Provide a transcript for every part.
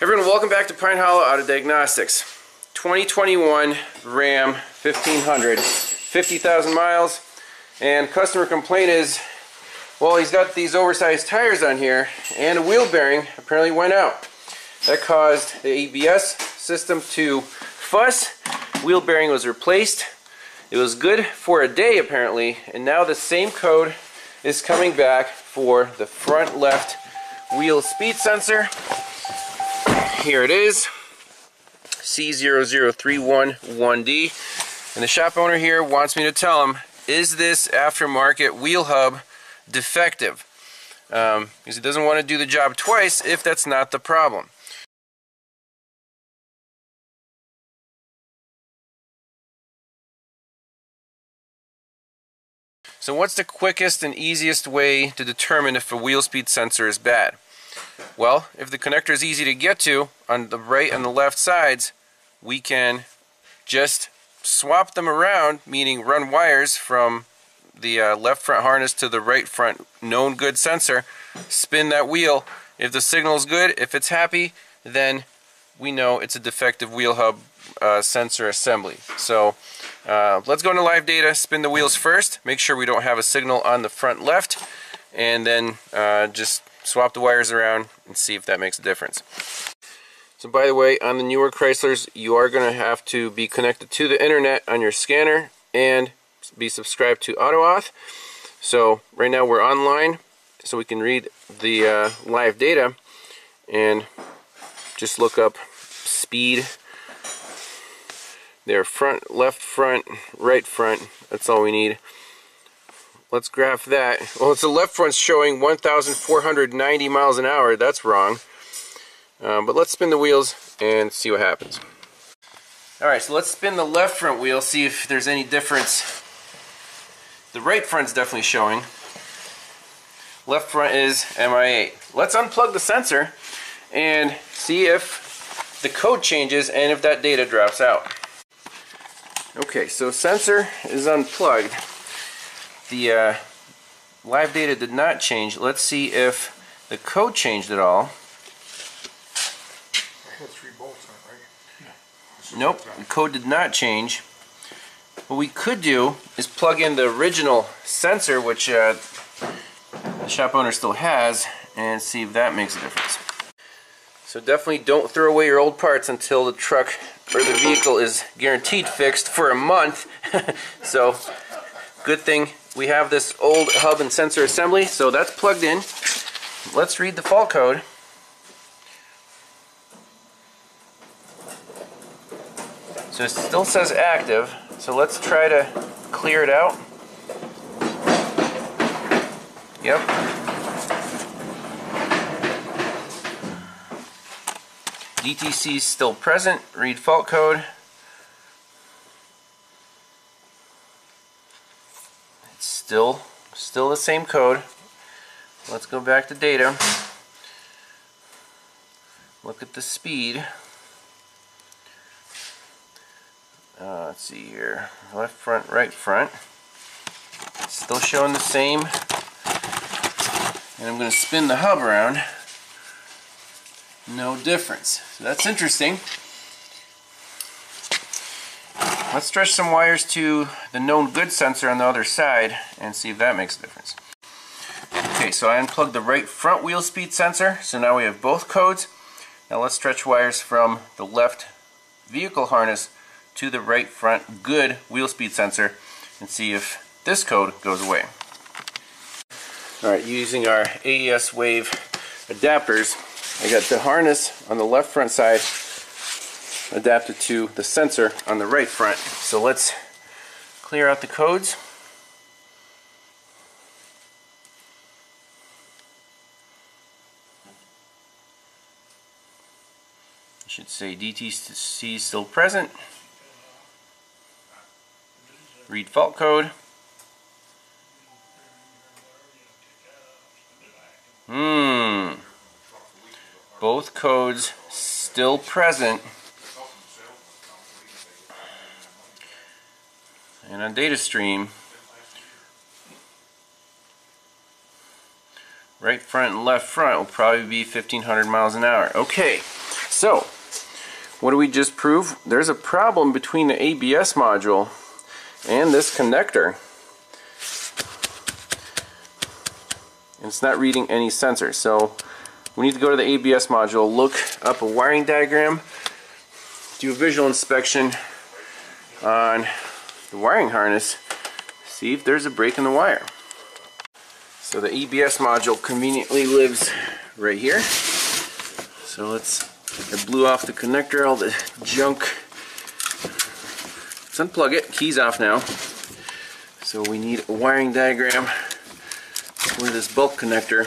Everyone, welcome back to Pine Hollow Auto Diagnostics. 2021 Ram 1500, 50,000 miles, and customer complaint is, well, he's got these oversized tires on here, and a wheel bearing apparently went out. That caused the ABS system to fuss. Wheel bearing was replaced. It was good for a day apparently, and now the same code is coming back for the front left wheel speed sensor here it is, C00311D. And the shop owner here wants me to tell him, is this aftermarket wheel hub defective? Um, because he doesn't want to do the job twice if that's not the problem. So what's the quickest and easiest way to determine if a wheel speed sensor is bad? Well, if the connector is easy to get to on the right and the left sides, we can just swap them around, meaning run wires from the uh, left front harness to the right front known good sensor, spin that wheel. If the signal is good, if it's happy, then we know it's a defective wheel hub uh, sensor assembly. So uh, let's go into live data, spin the wheels first, make sure we don't have a signal on the front left, and then uh, just swap the wires around and see if that makes a difference. So by the way, on the newer Chryslers, you are going to have to be connected to the internet on your scanner and be subscribed to AutoAuth. So right now we're online, so we can read the uh, live data and just look up speed. There, front, left front, right front. That's all we need. Let's graph that. Well, it's the left front's showing 1,490 miles an hour. That's wrong. Um, but let's spin the wheels and see what happens. Alright, so let's spin the left front wheel, see if there's any difference. The right front's definitely showing. Left front is MI8. Let's unplug the sensor and see if the code changes and if that data drops out. Okay, so sensor is unplugged the uh, live data did not change. Let's see if the code changed at all. Nope, the code did not change. What we could do is plug in the original sensor, which uh, the shop owner still has, and see if that makes a difference. So definitely don't throw away your old parts until the truck or the vehicle is guaranteed fixed for a month. so good thing we have this old hub and sensor assembly, so that's plugged in. Let's read the fault code. So it still says active, so let's try to clear it out. Yep. DTC is still present, read fault code. Still still the same code. Let's go back to data. Look at the speed. Uh, let's see here. Left front right front. Still showing the same. And I'm going to spin the hub around. No difference. So that's interesting Let's stretch some wires to the known good sensor on the other side and see if that makes a difference. Okay, so I unplugged the right front wheel speed sensor, so now we have both codes. Now let's stretch wires from the left vehicle harness to the right front good wheel speed sensor and see if this code goes away. Alright, using our AES Wave adapters, I got the harness on the left front side adapted to the sensor on the right front. So let's clear out the codes. I should say DTC still present. Read fault code. Hmm. Both codes still present. And on data stream, right front and left front will probably be 1500 miles an hour. Okay, So, what do we just prove? There's a problem between the ABS module and this connector. And it's not reading any sensor. So we need to go to the ABS module, look up a wiring diagram, do a visual inspection on the wiring harness, see if there's a break in the wire. So the ABS module conveniently lives right here. So let's, I blew off the connector, all the junk. Let's unplug it, key's off now. So we need a wiring diagram for this bulk connector.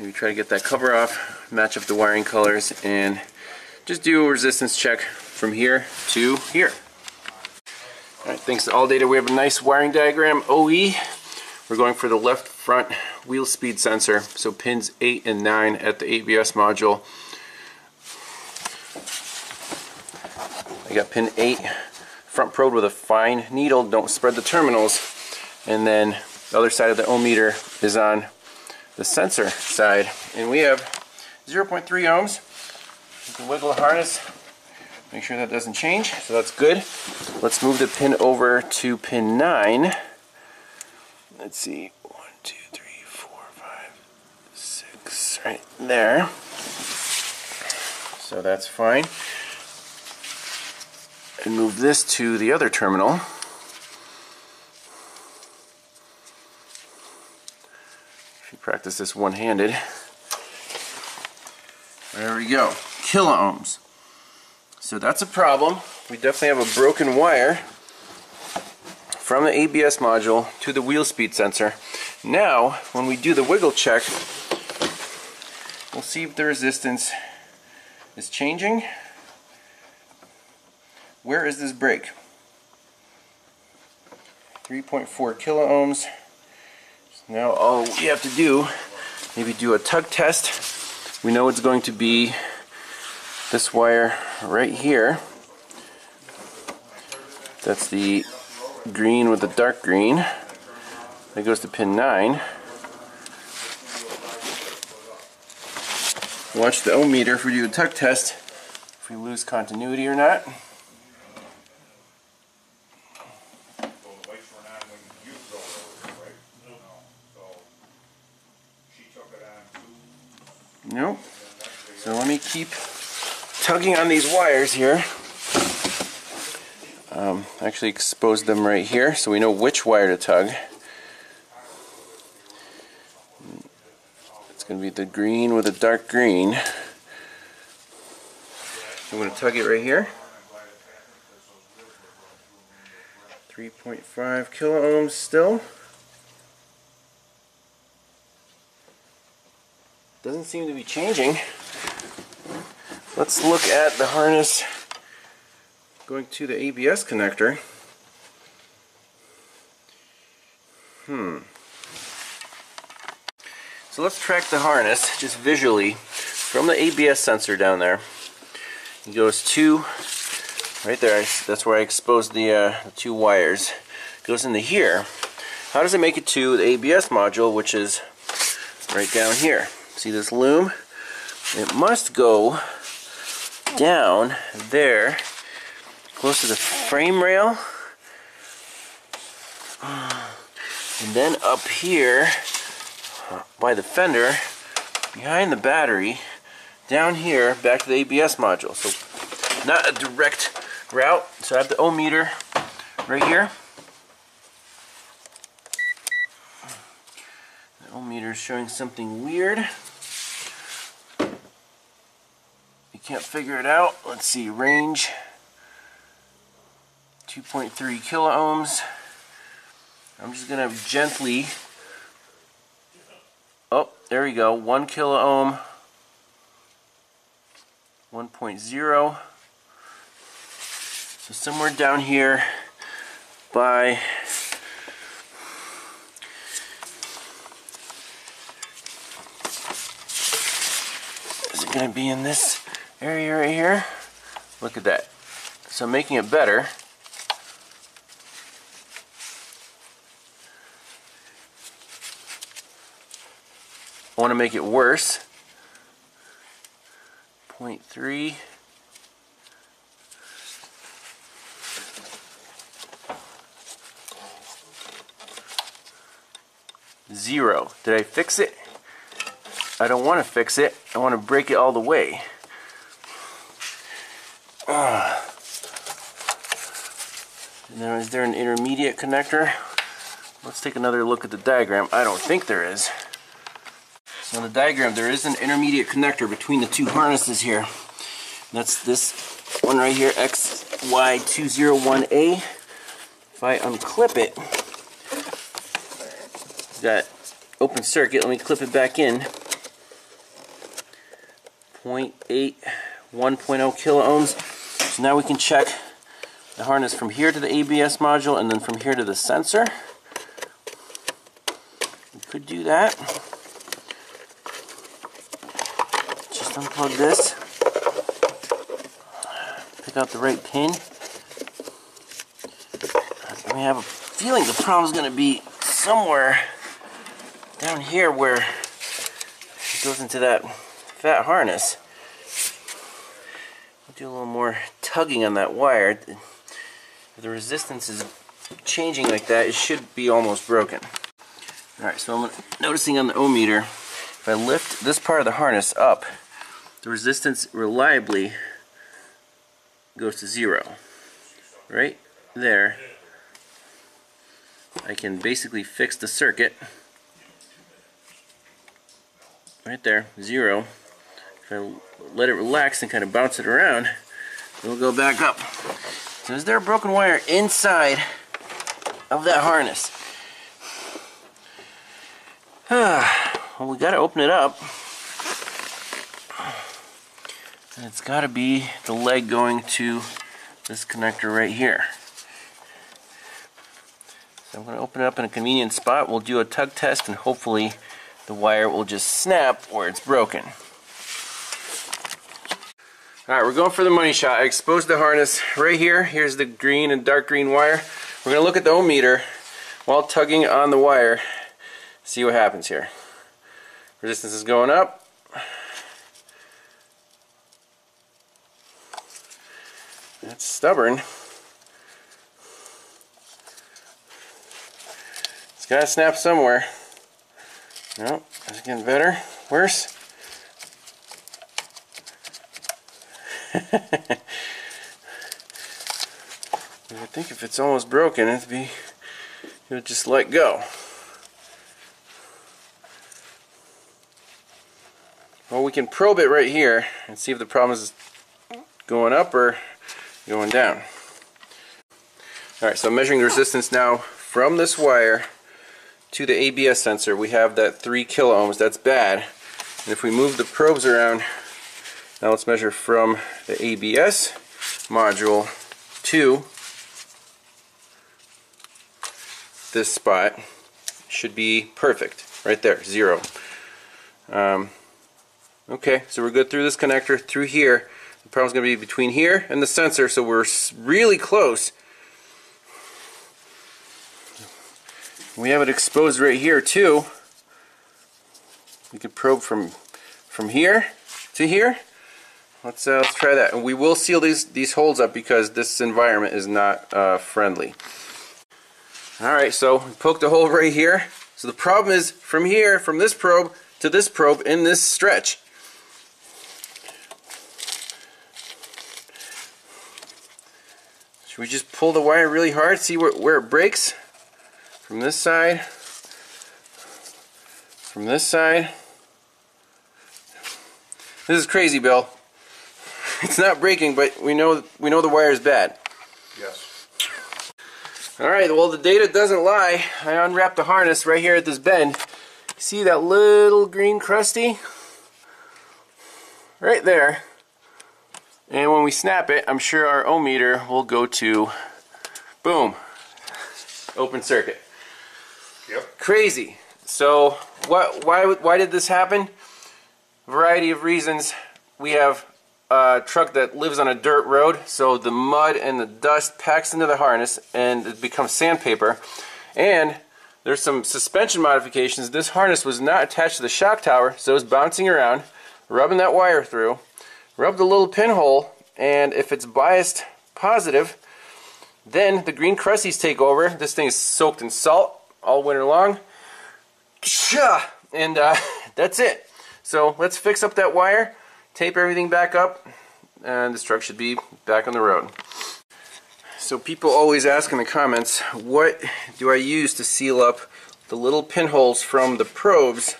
Maybe try to get that cover off, match up the wiring colors, and just do a resistance check from here to here. Alright, thanks to ALLDATA we have a nice wiring diagram, OE. We're going for the left front wheel speed sensor, so pins 8 and 9 at the ABS module. I got pin 8 front probe with a fine needle, don't spread the terminals. And then the other side of the ohm meter is on the sensor side. And we have 0.3 ohms. You can wiggle the harness, make sure that doesn't change, so that's good. Let's move the pin over to pin 9. Let's see, one, two, three, four, five, six, right there. So that's fine. And move this to the other terminal. If you practice this one-handed. There we go, kilo ohms. So that's a problem. We definitely have a broken wire from the ABS module to the wheel speed sensor. Now, when we do the wiggle check, we'll see if the resistance is changing. Where is this break? 3.4 kilo ohms. Now all we have to do, maybe do a tug test. We know it's going to be this wire right here. That's the green with the dark green. That goes to pin 9. Watch the ohm meter if we do a tug test, if we lose continuity or not. Nope. So let me keep tugging on these wires here. Um, actually exposed them right here so we know which wire to tug. It's going to be the green with the dark green. I'm going to tug it right here. 3.5 kilo ohms still. Doesn't seem to be changing. Let's look at the harness going to the ABS connector. Hmm. So let's track the harness just visually from the ABS sensor down there. It goes to right there. That's where I exposed the, uh, the two wires. It goes into here. How does it make it to the ABS module, which is right down here? See this loom? It must go down there, close to the frame rail, and then up here uh, by the fender, behind the battery, down here, back to the ABS module. So not a direct route. So I have the ohm meter right here. The ohm meter is showing something weird. Can't figure it out. Let's see, range 2.3 kilo ohms. I'm just gonna gently, oh, there we go, 1 kilo ohm, 1.0. So somewhere down here by is it going to be in this area right here. Look at that. So making it better, I want to make it worse. Point three. Zero. Did I fix it? I don't want to fix it. I want to break it all the way. Uh. Now, is there an intermediate connector? Let's take another look at the diagram. I don't think there is. So in the diagram, there is an intermediate connector between the two harnesses here. That's this one right here, XY201A. If I unclip it, got open circuit. Let me clip it back in. 0.8, 1.0 kilo ohms. So now we can check the harness from here to the ABS module and then from here to the sensor. We could do that. Just unplug this. Pick out the right pin. I have a feeling the problem is going to be somewhere down here where it goes into that fat harness. Do a little more tugging on that wire. If the resistance is changing like that, it should be almost broken. Alright, so I'm noticing on the ohm meter, if I lift this part of the harness up, the resistance reliably goes to zero. Right there, I can basically fix the circuit right there, zero. If I let it relax and kind of bounce it around, it'll go back up. So is there a broken wire inside of that harness? well, we gotta open it up. And it's gotta be the leg going to this connector right here. So I'm gonna open it up in a convenient spot. We'll do a tug test and hopefully the wire will just snap where it's broken. Alright, we're going for the money shot. I exposed the harness right here. Here's the green and dark green wire. We're going to look at the ohm meter while tugging on the wire. See what happens here. Resistance is going up. That's stubborn. It's got to snap somewhere. No, it's getting better. Worse. I think if it's almost broken, it'd be, it would just let go. Well, we can probe it right here and see if the problem is going up or going down. Alright, so measuring the resistance now from this wire to the ABS sensor, we have that 3 kilo ohms. That's bad. And if we move the probes around, now let's measure from the ABS module to this spot. Should be perfect. Right there, zero. Um, okay, so we're good through this connector, through here. The problem's going to be between here and the sensor, so we're really close We have it exposed right here too. We could probe from from here to here. Let's uh, let's try that. And we will seal these these holes up because this environment is not uh, friendly. All right, so poked a hole right here. So the problem is from here, from this probe to this probe in this stretch. Should we just pull the wire really hard, see where, where it breaks? from this side, from this side. This is crazy, Bill. It's not breaking, but we know we know the wire is bad. Yes. All right. Well, the data doesn't lie. I unwrapped the harness right here at this bend. See that little green crusty? Right there. And when we snap it, I'm sure our ohm meter will go to, boom, open circuit. Yep. Crazy. So what? Why? Why did this happen? Variety of reasons. We have a truck that lives on a dirt road, so the mud and the dust packs into the harness and it becomes sandpaper. And there's some suspension modifications. This harness was not attached to the shock tower, so it's bouncing around, rubbing that wire through. rub the little pinhole, and if it's biased positive, then the green crusties take over. This thing is soaked in salt all winter long. And uh, that's it. So let's fix up that wire, tape everything back up, and this truck should be back on the road. So people always ask in the comments, what do I use to seal up the little pinholes from the probes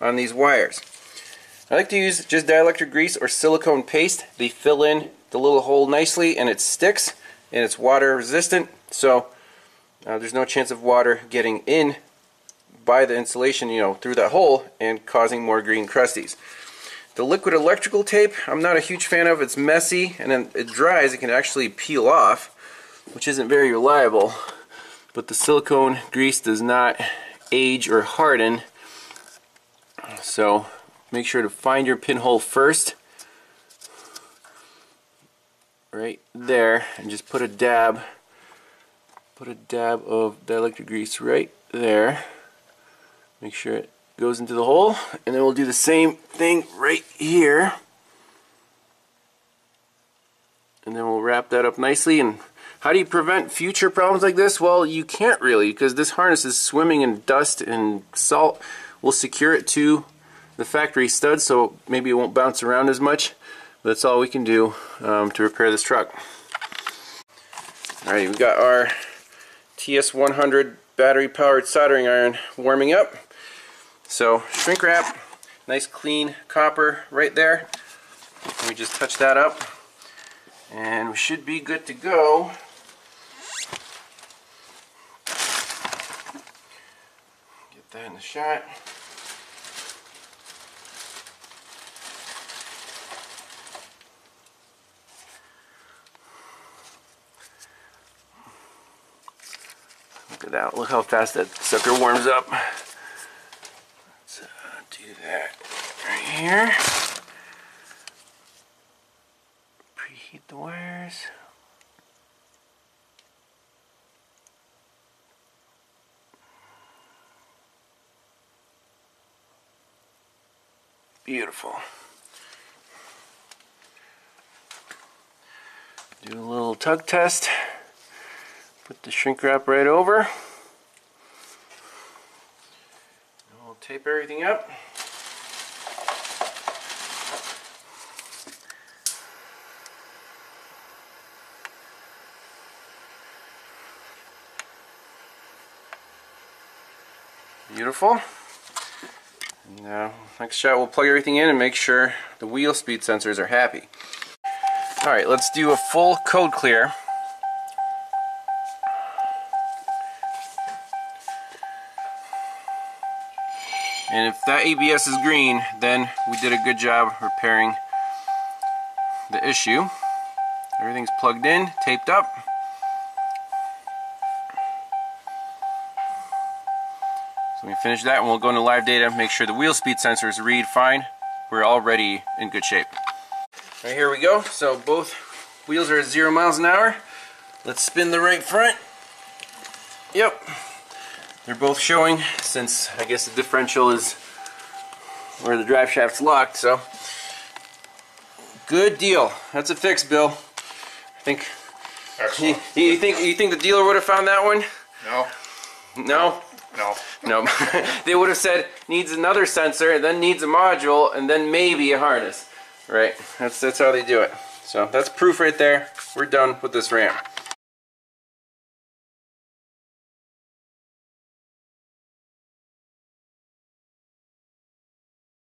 on these wires? I like to use just dielectric grease or silicone paste. They fill in the little hole nicely and it sticks and it's water resistant so uh, there's no chance of water getting in by the insulation you know through that hole and causing more green crusties. The liquid electrical tape I'm not a huge fan of. It's messy and then it dries. It can actually peel off which isn't very reliable. But the silicone grease does not age or harden. So make sure to find your pinhole first. Right there and just put a dab put a dab of dielectric grease right there. Make sure it goes into the hole and then we'll do the same thing right here and then we'll wrap that up nicely and how do you prevent future problems like this well you can't really because this harness is swimming in dust and salt we'll secure it to the factory stud so maybe it won't bounce around as much that's all we can do um, to repair this truck. Alright, we've got our TS100 battery powered soldering iron warming up. So shrink wrap, nice clean copper right there. We just touch that up and we should be good to go. Get that in the shot. Look at that. Look how fast that sucker warms up. Let's uh, do that right here. Preheat the wires. Beautiful. Do a little tug test. Put the shrink wrap right over. And we'll tape everything up. Beautiful. Now, uh, next shot we'll plug everything in and make sure the wheel speed sensors are happy. Alright, let's do a full code clear. And if that ABS is green, then we did a good job repairing the issue. Everything's plugged in, taped up. We finish that and we'll go into live data, make sure the wheel speed sensors read fine. We're already in good shape. All right, here we go. So both wheels are at zero miles an hour. Let's spin the right front. Yep, they're both showing since I guess the differential is where the drive shaft's locked so good deal that's a fix Bill I think Excellent. you, you think you think the dealer would have found that one No, no no. no. They would have said needs another sensor and then needs a module and then maybe a harness. Right. That's that's how they do it. So that's proof right there. We're done with this Ram